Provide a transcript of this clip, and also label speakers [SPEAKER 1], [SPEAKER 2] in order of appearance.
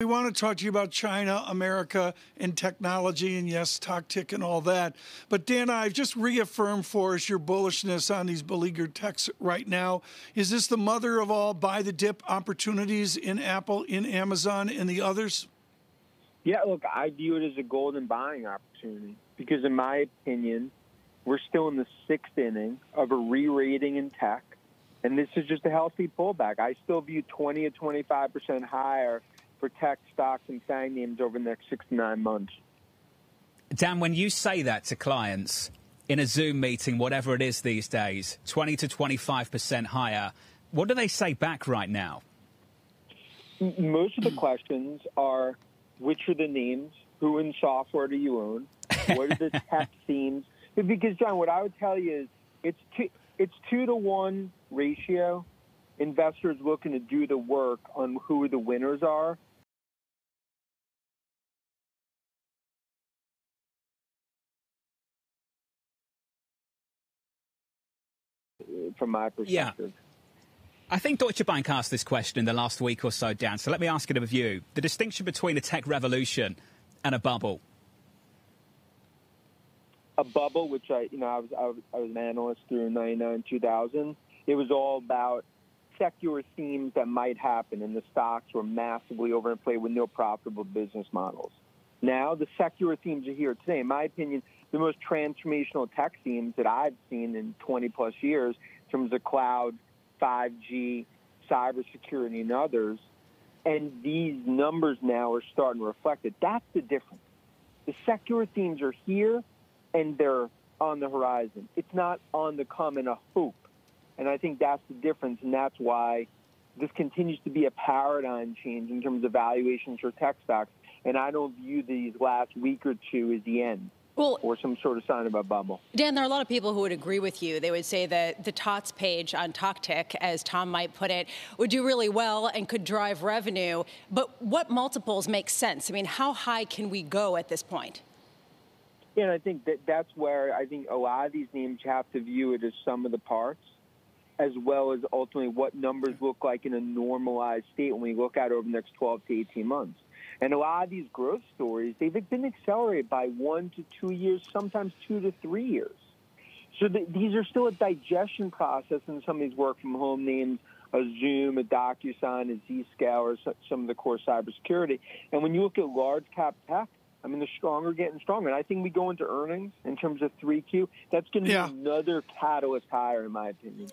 [SPEAKER 1] We want to talk to you about China, America, and technology, and yes, TalkTick and all that. But Dan, I've just reaffirmed for us your bullishness on these beleaguered techs right now. Is this the mother of all buy the dip opportunities in Apple, in Amazon, and the others?
[SPEAKER 2] Yeah, look, I view it as a golden buying opportunity because, in my opinion, we're still in the sixth inning of a re-rating in tech, and this is just a healthy pullback. I still view 20 to 25 percent higher for tech stocks and FANG names over the next six to nine months.
[SPEAKER 3] Dan, when you say that to clients in a Zoom meeting, whatever it is these days, 20 to 25% higher, what do they say back right now?
[SPEAKER 2] Most of the questions are which are the names? Who in software do you own? What are the tech themes? Because, John, what I would tell you is it's two, it's two to one ratio. Investors looking to do the work on who the winners are from my perspective.
[SPEAKER 3] Yeah. I think Deutsche Bank asked this question in the last week or so, Dan. So let me ask it of you. The distinction between a tech revolution and a bubble.
[SPEAKER 2] A bubble, which I, you know, I was, I was, I was an analyst through 99, 2000. It was all about secular themes that might happen, and the stocks were massively overinflated with no profitable business models. Now, the secular themes are here today. In my opinion, the most transformational tech themes that I've seen in 20 plus years in terms of cloud, 5G, cybersecurity, and others. And these numbers now are starting to reflect it. That's the difference. The secular themes are here and they're on the horizon. It's not on the come and a hope. And I think that's the difference. And that's why this continues to be a paradigm change in terms of valuations for tech stocks. And I don't view these last week or two as the end well, or sum sort of sign of a bubble.
[SPEAKER 4] Dan, there are a lot of people who would agree with you. They would say that the TOTS page on TalkTick, as Tom might put it, would do really well and could drive revenue. But what multiples make sense? I mean, how high can we go at this point?
[SPEAKER 2] Yeah, and I think that that's where I think a lot of these names have to view it as some of the parts, as well as ultimately what numbers look like in a normalized state when we look at over the next 12 to 18 months. And a lot of these growth stories, they've been accelerated by one to two years, sometimes two to three years. So the, these are still a digestion process in some of these work from home names, a Zoom, a DocuSign, a Zscaler, some of the core cybersecurity. And when you look at large cap tech, I mean, the stronger getting stronger. And I think we go into earnings in terms of 3Q. That's going to be another catalyst higher, in my opinion.